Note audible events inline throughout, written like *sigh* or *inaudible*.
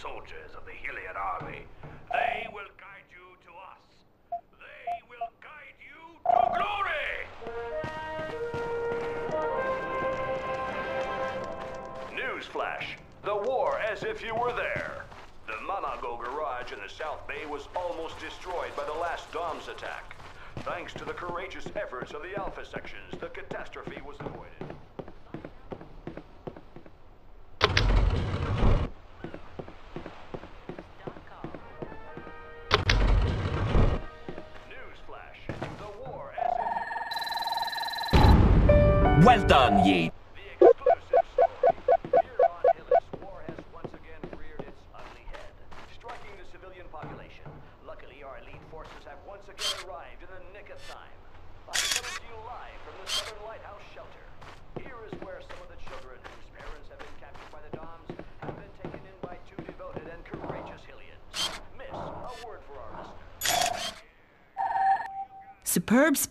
soldiers of the Hillyan army. They will guide you to us. They will guide you to glory! Newsflash. The war as if you were there. The Mammago garage in the South Bay was almost destroyed by the last DomZ attack. Thanks to the courageous efforts of the Alpha sections, the catastrophe was avoided.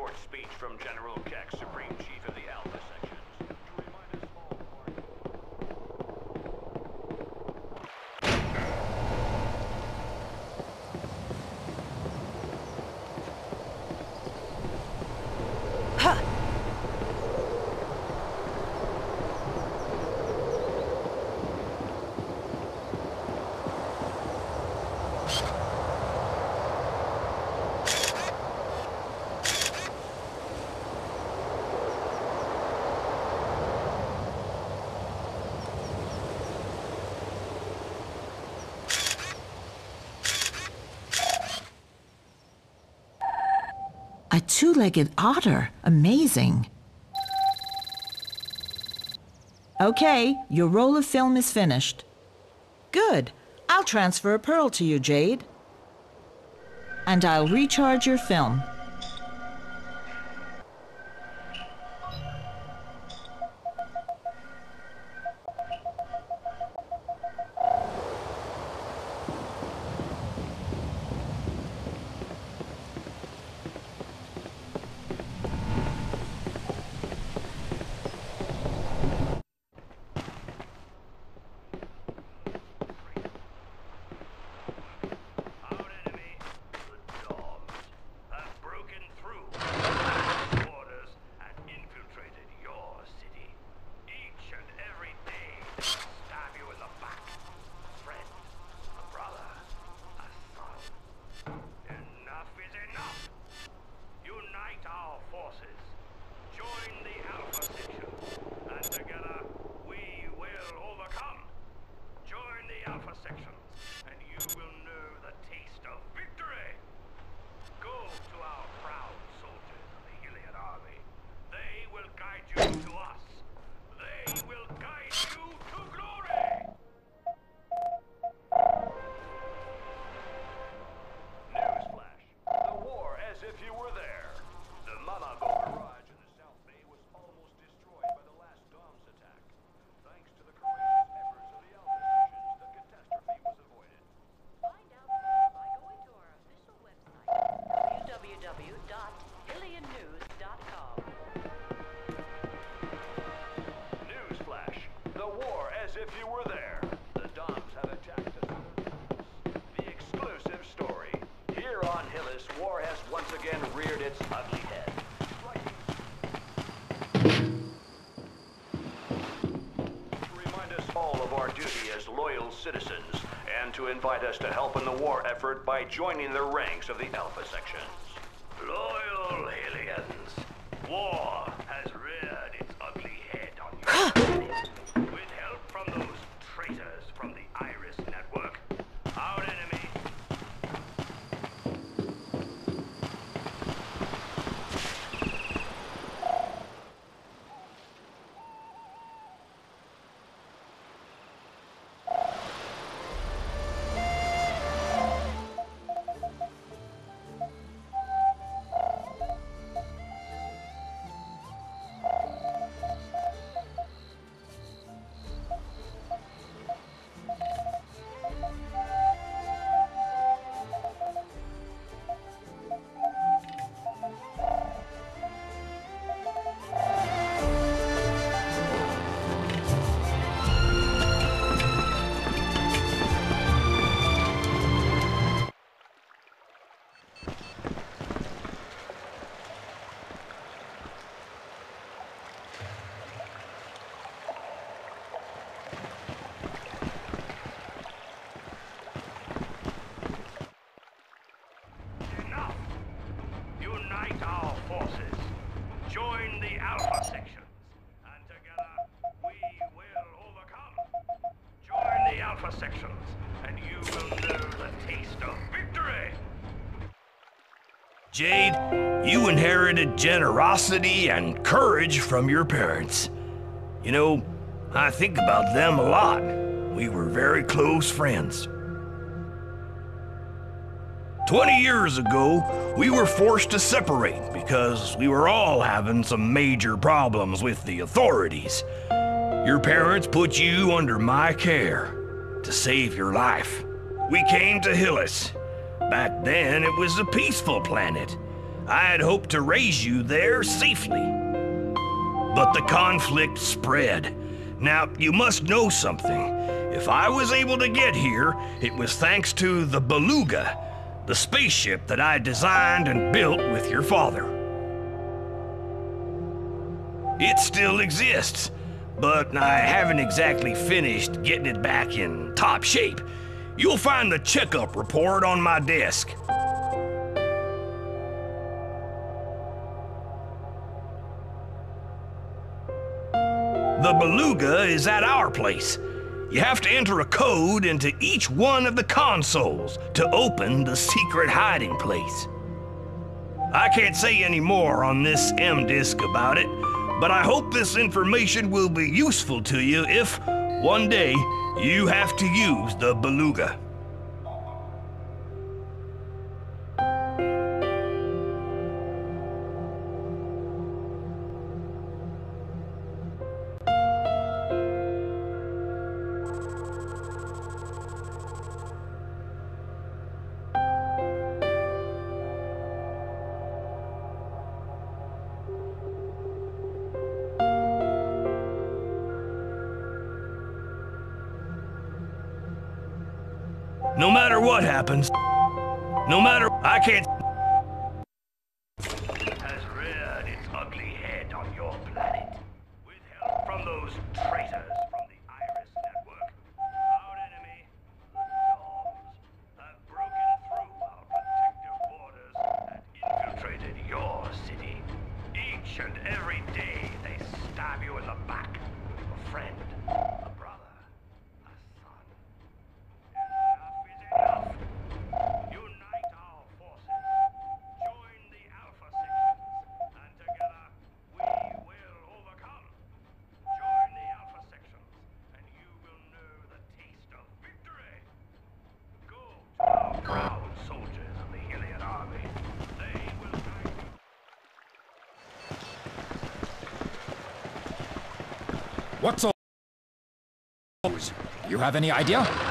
short speech from General Kehck, Supreme Chief of the Alpha Sector. two-legged otter. Amazing. Okay, your roll of film is finished. Good. I'll transfer a pearl to you, Jade. And I'll recharge your film. To invite us to help in the war effort by joining the ranks of the Alpha sections. Jade, you inherited generosity and courage from your parents. You know, I think about them a lot. We were very close friends. Twenty years ago, we were forced to separate because we were all having some major problems with the authorities. Your parents put you under my care to save your life. We came to Hillys. Then, it was a peaceful planet. I had hoped to raise you there safely. But the conflict spread. Now, you must know something. If I was able to get here, it was thanks to the Beluga, the spaceship that I designed and built with your father. It still exists, but I haven't exactly finished getting it back in top shape. You'll find the checkup report on my desk. The Beluga is at our place. You have to enter a code into each one of the consoles to open the secret hiding place. I can't say any more on this M disk about it, but I hope this information will be useful to you if, one day, you have to use the Beluga. No matter what happens, no matter, I can't. What's all? You have any idea?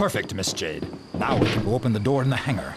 Perfect, Miss Jade. Now we can open the door in the hangar.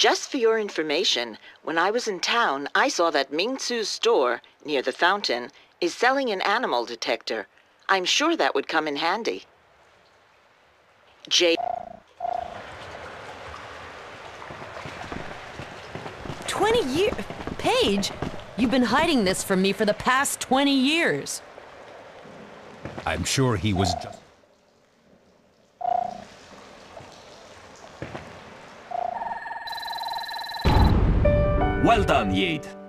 Just for your information, when I was in town, I saw that Ming Tzu's store, near the fountain, is selling an animal detector. I'm sure that would come in handy. Jade. 20 years? Pey'j, you've been hiding this from me for the past 20 years. I'm sure he was just. Well done, Yade.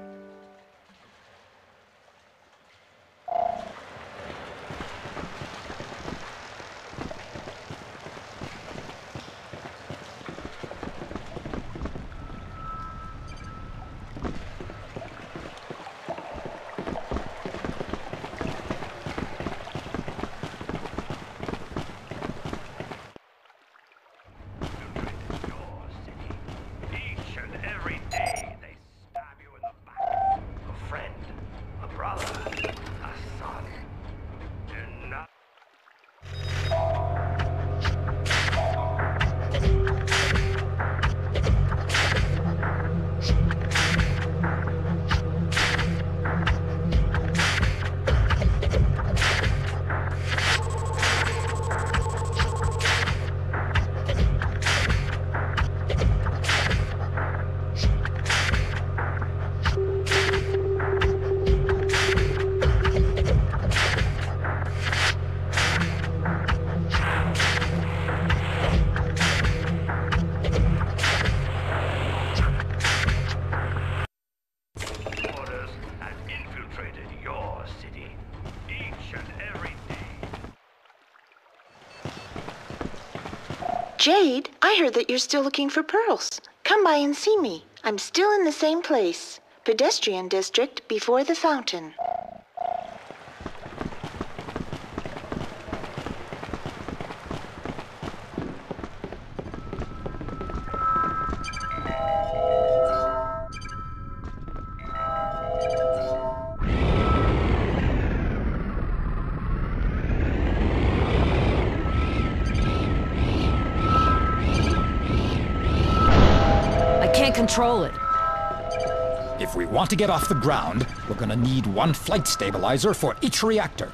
Jade, I heard that you're still looking for pearls. Come by and see me. I'm still in the same place. Pedestrian district before the fountain. Can't control it. If we want to get off the ground, we're gonna need one flight stabilizer for each reactor.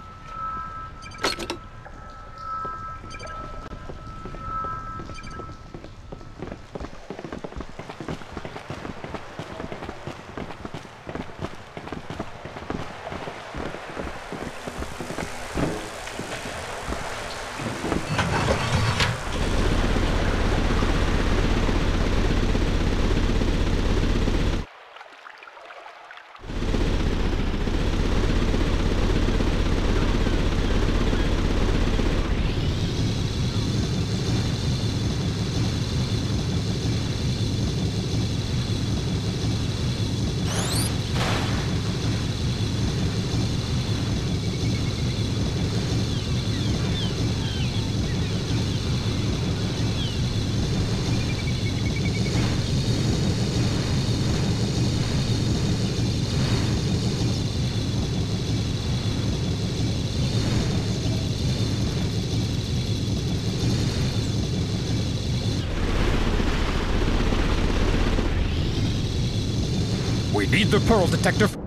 Need the pearl detector.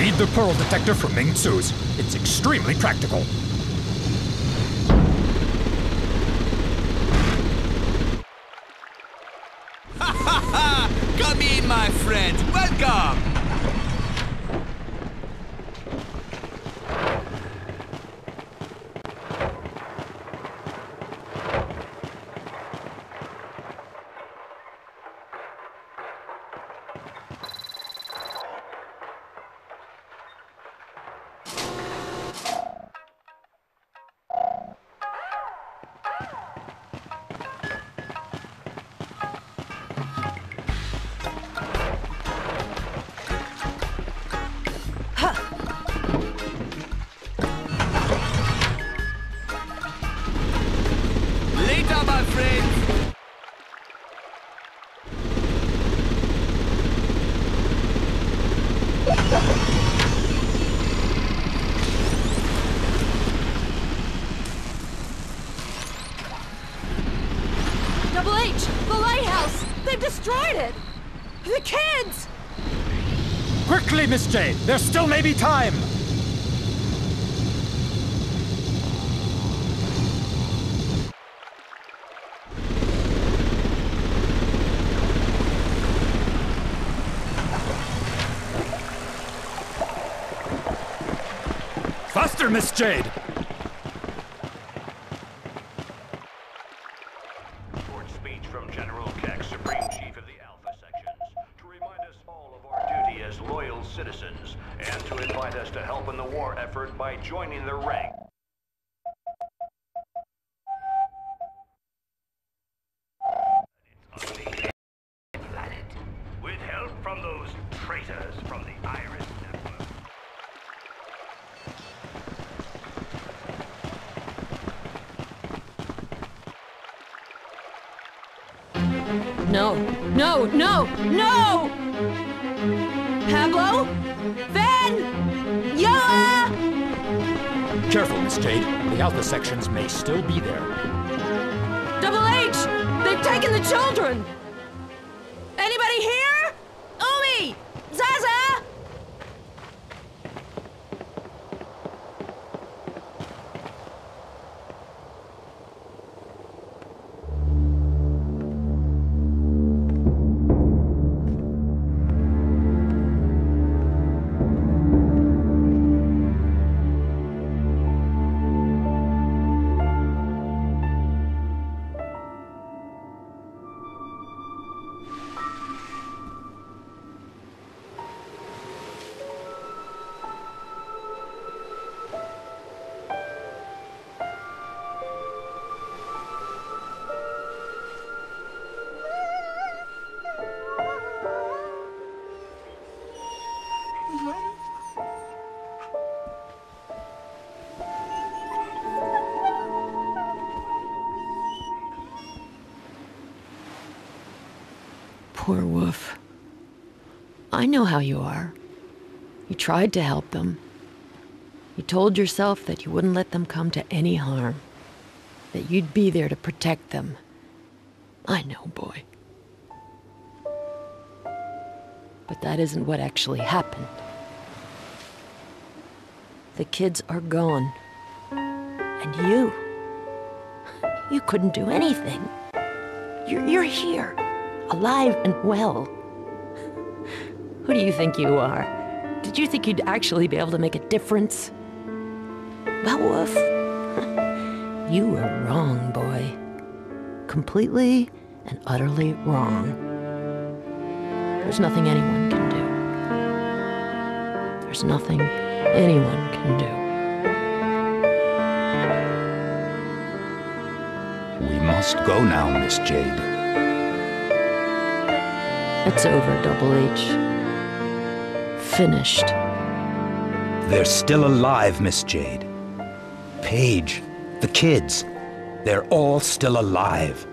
Need the pearl detector from Ming Tzu's. It's extremely practical. *laughs* Come in, my friend. Welcome. Destroyed it! The kids! Quickly, Miss Jade! There still may be time! Faster, Miss Jade! No, no, no, no! Pablo? Ben? Yoa! Careful, Miss Jade. The Alpha sections may still be there. Double H! They've taken the children! Poor Wolf. I know how you are. You tried to help them. You told yourself that you wouldn't let them come to any harm, that you'd be there to protect them. I know, boy. But that isn't what actually happened. The kids are gone. And you. You couldn't do anything. You're, you're here, alive and well. Who do you think you are? Did you think you'd actually be able to make a difference? Well, Wolf, *laughs* you were wrong, boy. Completely and utterly wrong. There's nothing anyone can do. There's nothing anyone can do. We must go now, Miss Jade. It's over, Double H. Finished. They're still alive, Miss Jade. Pey'j, the kids, they're all still alive.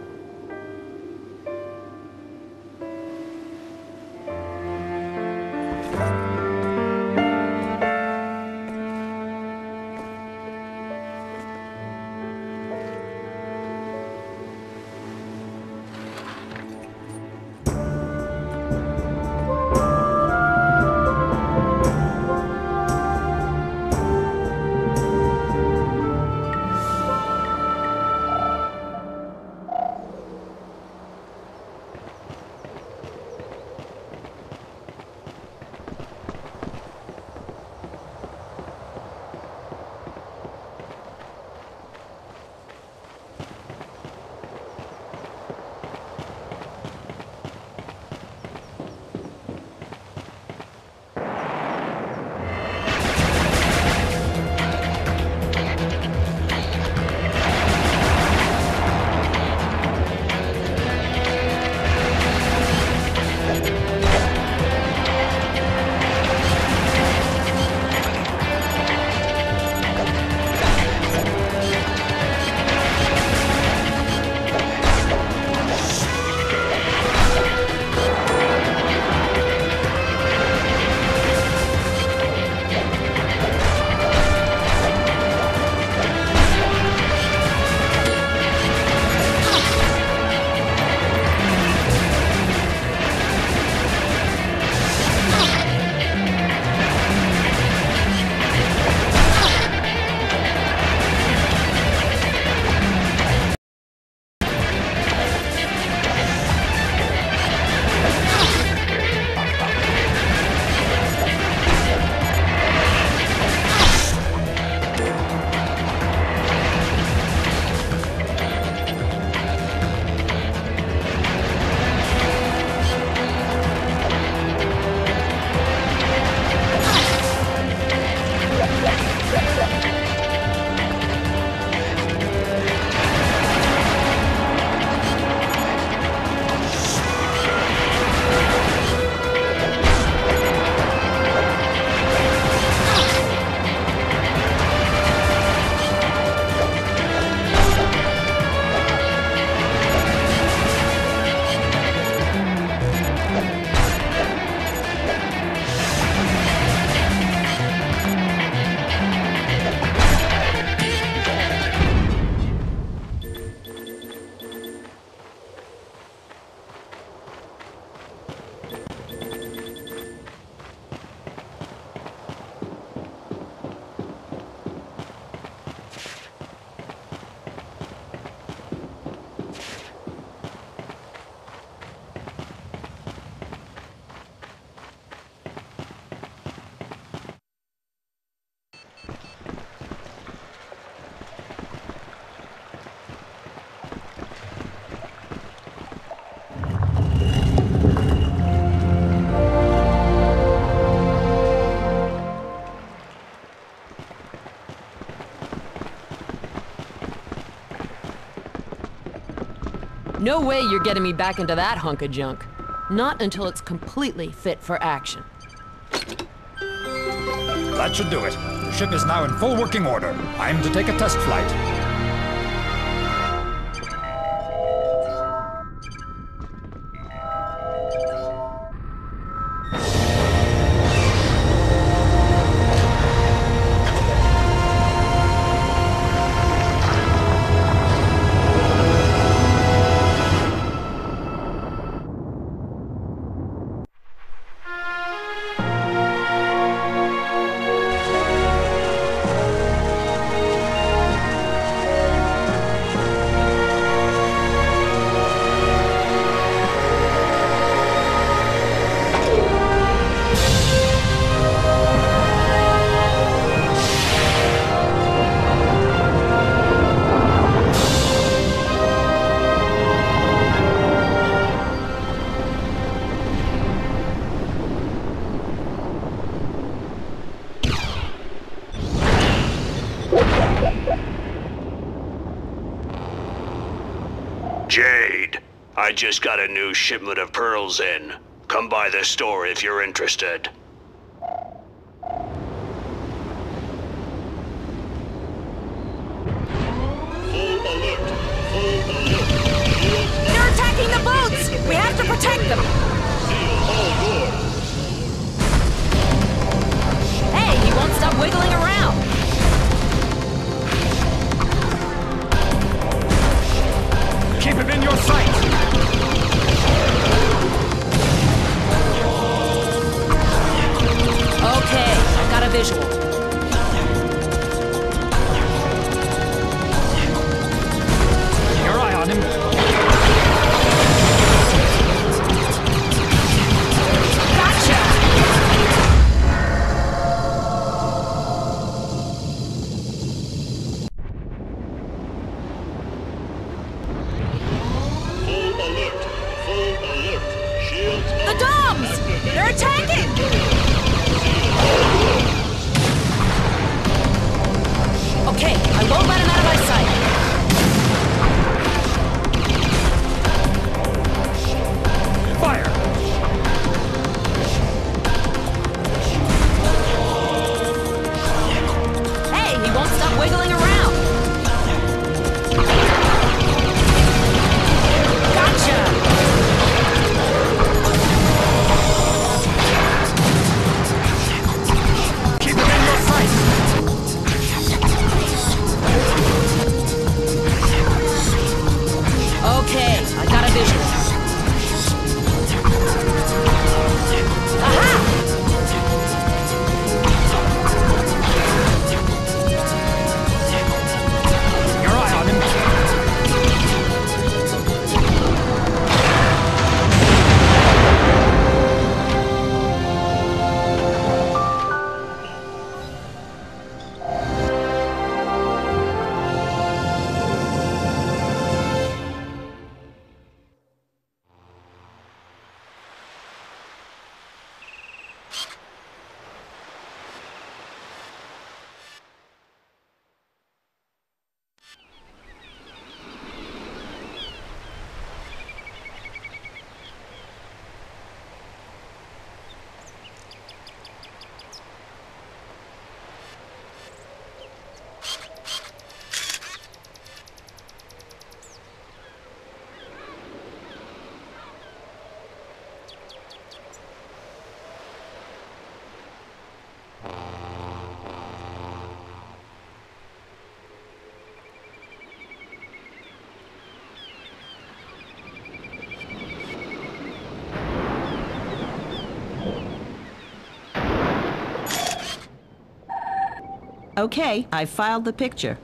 No way you're getting me back into that hunk of junk. Not until it's completely fit for action. That should do it. The ship is now in full working order. I'm to take a test flight. Just got a new shipment of pearls in. Come by the store if you're interested. They're attacking the boats! We have to protect them! Hey, he won't stop wiggling around! Keep him in your sight! Okay, I got a visual. Okay, I filed the picture.